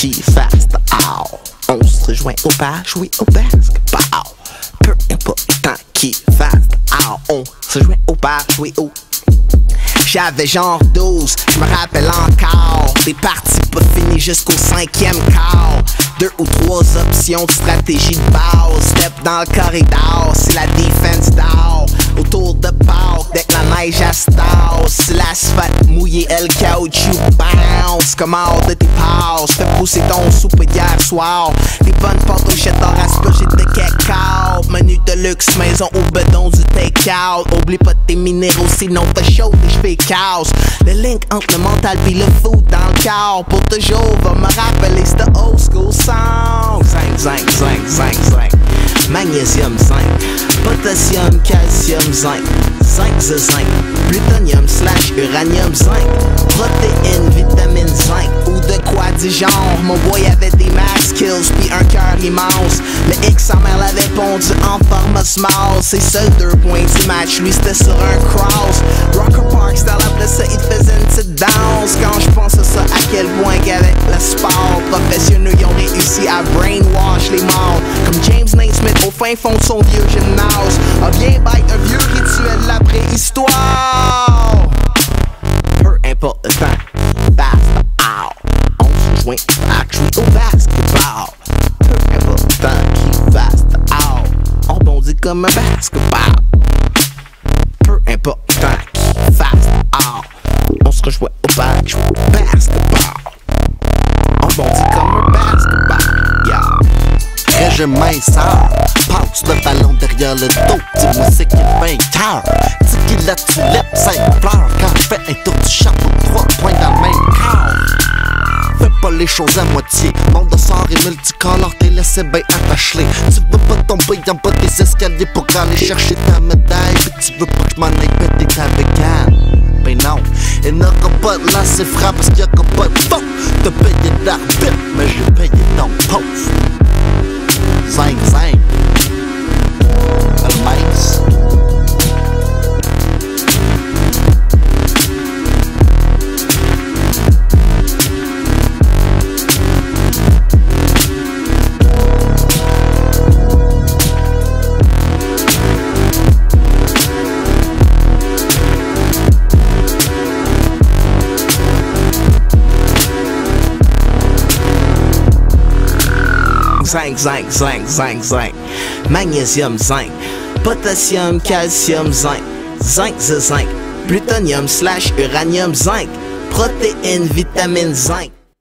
qui fast, ow. On se rejoint au bar, jouer au basketball. Peu importe qui ow. On se rejoint au bar, jouer au j'avais genre 12, je me rappelle encore Des parties pas finies jusqu'au cinquième quart Deux ou trois options de stratégie de base Step dans le corridor, c'est la defense down Autour de Pâques, dès que la neige à caoutchouc bounce. Comme hors de tes passes, fais pousser ton soupe d'hier soir. Des bonnes portes aux cheddar aspergées de cacao. Menu de luxe, maison au bedon du take-out. Oublie pas tes minéraux, sinon t'as chaud et j'fais chaos Le link entre le mental pis le food dans le corps. Pour toujours, va me rappeler c'est old school song. Zinc, zinc, zinc, zinc, zinc Magnésium, zinc Potassium, calcium, zinc Zinc, zinc. Plutonium slash uranium, zinc. Protéines, vitamine, zinc. Ou de quoi du genre? Mon boy avait des max kills puis un cœur immense. Le X sa mère l'avait pondu en forme small. C'est seul deux points du match. Lui c'était sur un cross. Rocker Park style après ça il faisait une petite danse. Quand je pense à ça à quel point qu'avec le sport Professionnels ils ont réussi à brainwash les morts. Comme James Naismith au fin fond de son vieux gymnase A bien bête un vieux rituel de Joint, actually au basketball. Peu importe qui fast, ow On bondit comme un basketball. Peu importe qui fast, ow On se rejoint au basketball. On bondit comme un basketball, yeah. Régime minceur Passe le ballon derrière le dos. Dis-moi c'est qui vainqueur. Dis qu'il a tulipe, cinq fleurs. Quand je fais un tour du chapeau Trois points dans le les choses à moitié. Monde de sort et multicolore T'es laissé bien attaché. Tu veux pas tomber en bas des escaliers Pour aller chercher ta médaille tu veux pas que je m'en aille péter ta bécane. Ben non, il n'aura pas de lancer frappe parce qu'il y aura pas de zinc, zinc, zinc, zinc, zinc. Magnésium, zinc. Potassium, calcium, zinc. Zinc, zinc. Plutonium slash uranium, zinc. Protéines, vitamines, zinc.